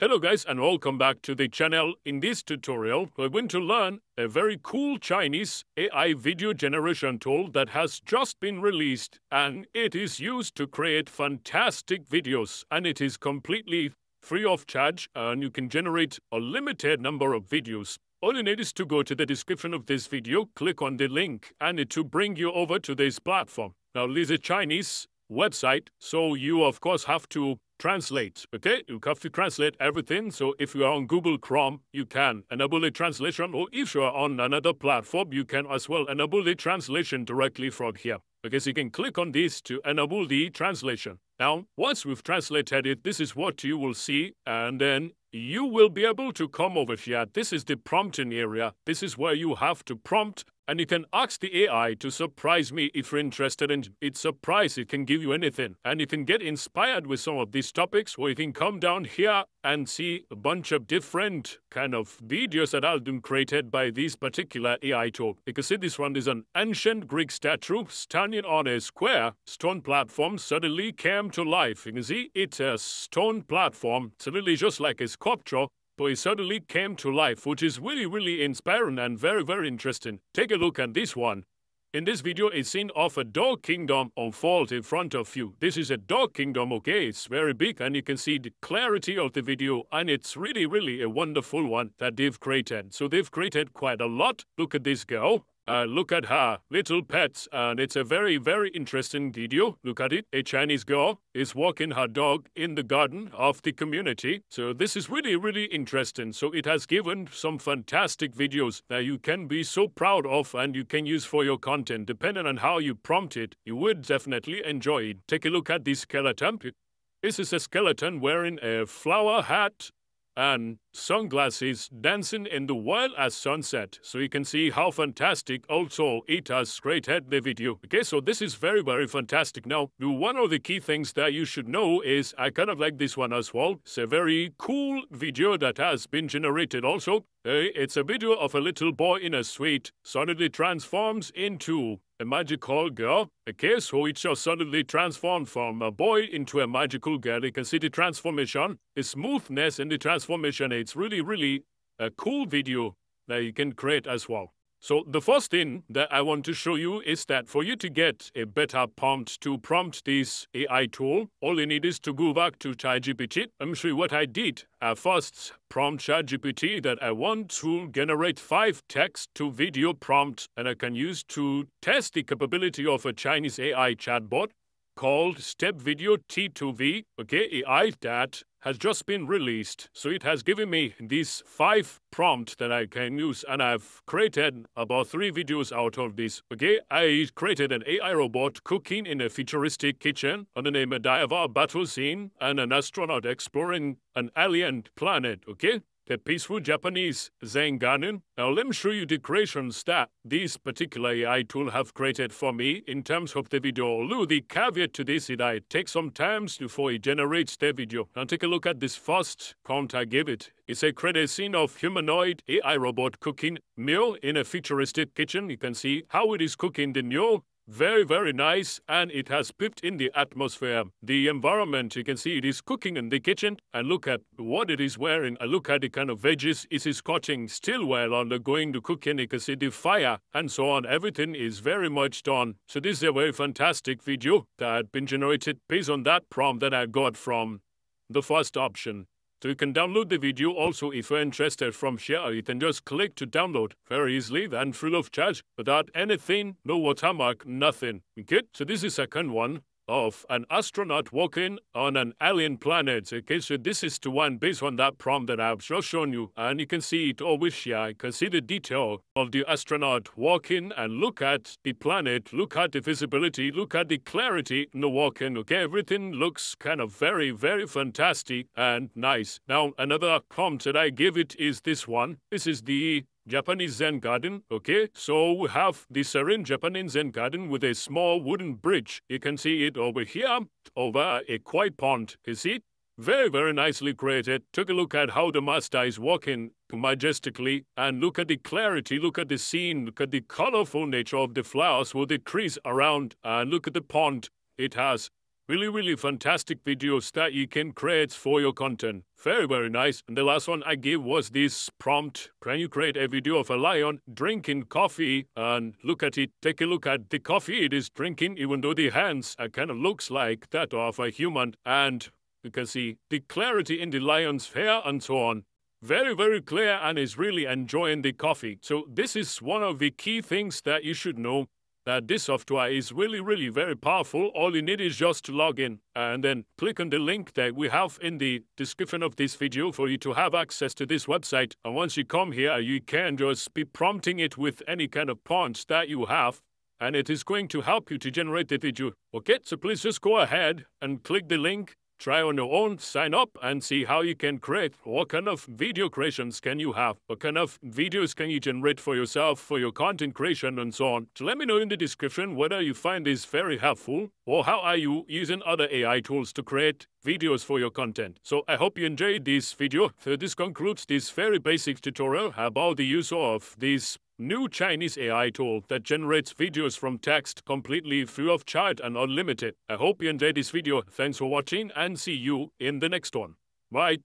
Hello guys and welcome back to the channel. In this tutorial, we're going to learn a very cool Chinese AI video generation tool that has just been released and it is used to create fantastic videos and it is completely free of charge and you can generate a limited number of videos. All you need is to go to the description of this video, click on the link and it will bring you over to this platform. Now this is a Chinese website so you of course have to translate. Okay, you have to translate everything. So if you are on Google Chrome, you can enable the translation, or if you are on another platform, you can as well enable the translation directly from here. Okay, so you can click on this to enable the translation. Now, once we've translated it, this is what you will see, and then you will be able to come over here. This is the prompting area. This is where you have to prompt and you can ask the AI to surprise me if you're interested in its surprise. It can give you anything. And you can get inspired with some of these topics, or you can come down here and see a bunch of different kind of videos that have been created by this particular AI tool. You can see this one is an ancient Greek statue standing on a square stone platform suddenly came to life. You can see it's a stone platform, suddenly just like a sculpture but suddenly came to life, which is really, really inspiring and very, very interesting. Take a look at this one. In this video, a scene of a dog kingdom unfold in front of you. This is a dog kingdom, okay? It's very big and you can see the clarity of the video and it's really, really a wonderful one that they've created. So they've created quite a lot. Look at this girl. Uh, look at her little pets, and it's a very, very interesting video. Look at it. A Chinese girl is walking her dog in the garden of the community. So this is really, really interesting. So it has given some fantastic videos that you can be so proud of and you can use for your content. Depending on how you prompt it, you would definitely enjoy it. Take a look at this skeleton. This is a skeleton wearing a flower hat and sunglasses dancing in the wild as sunset. So you can see how fantastic also it has created the video. Okay, so this is very, very fantastic. Now, one of the key things that you should know is I kind of like this one as well. It's a very cool video that has been generated also. It's a video of a little boy in a suite suddenly transforms into a magical girl. Okay, so it just suddenly transformed from a boy into a magical girl. You can see the transformation, the smoothness in the transformation. It's really, really a cool video that you can create as well. So the first thing that I want to show you is that for you to get a better prompt to prompt this AI tool, all you need is to go back to ChatGPT. Show you what I did. I first prompt ChatGPT that I want to generate five text to video prompt and I can use to test the capability of a Chinese AI chatbot called Step Video T2V, okay, AI that has just been released. So it has given me these five prompts that I can use and I've created about three videos out of this. Okay, I created an AI robot cooking in a futuristic kitchen name of Diver battle scene and an astronaut exploring an alien planet. Okay, the peaceful Japanese Zen garden. Now let me show you the creations that this particular AI tool have created for me in terms of the video. Although the caveat to this is that it takes some time before it generates the video. Now take a look at this first prompt I gave it. It's a credit scene of humanoid AI robot cooking meal in a futuristic kitchen. You can see how it is cooking the meal very, very nice, and it has pipped in the atmosphere. The environment, you can see it is cooking in the kitchen, and look at what it is wearing. And look at the kind of veggies it is cutting still while undergoing the cooking. You can see the fire and so on. Everything is very much done. So this is a very fantastic video that had been generated based on that prompt that I got from the first option. So you can download the video also if you're interested from here. You can just click to download very easily and free of charge without anything, no watermark, nothing. Okay, so this is second one of an astronaut walking on an alien planet. Okay, so this is the one based on that prompt that I've just shown you. And you can see it over here. You can see the detail of the astronaut walking and look at the planet, look at the visibility, look at the clarity in the walking. Okay, everything looks kind of very, very fantastic and nice. Now, another prompt that I give it is this one. This is the Japanese Zen garden, okay? So we have the serene Japanese Zen garden with a small wooden bridge. You can see it over here, over a quiet pond. You see? Very, very nicely created. Took a look at how the master is walking majestically and look at the clarity, look at the scene, look at the colorful nature of the flowers with the trees around and look at the pond it has really, really fantastic videos that you can create for your content. Very, very nice. And the last one I gave was this prompt. Can you create a video of a lion drinking coffee? And look at it. Take a look at the coffee it is drinking, even though the hands are kind of looks like that of a human. And you can see the clarity in the lion's hair and so on very, very clear and is really enjoying the coffee. So this is one of the key things that you should know that this software is really, really very powerful. All you need is just to log in and then click on the link that we have in the description of this video for you to have access to this website. And once you come here, you can just be prompting it with any kind of prompts that you have and it is going to help you to generate the video. Okay, so please just go ahead and click the link Try on your own, sign up and see how you can create. What kind of video creations can you have? What kind of videos can you generate for yourself, for your content creation and so on. So let me know in the description whether you find this very helpful or how are you using other AI tools to create videos for your content. So I hope you enjoyed this video. So this concludes this very basic tutorial about the use of these new Chinese AI tool that generates videos from text completely free of charge and unlimited. I hope you enjoyed this video. Thanks for watching and see you in the next one. Bye.